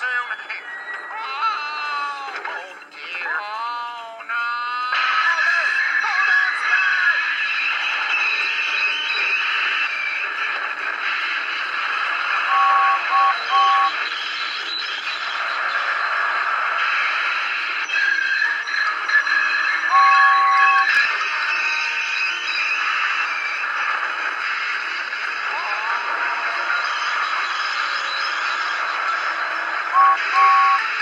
soon. Oh!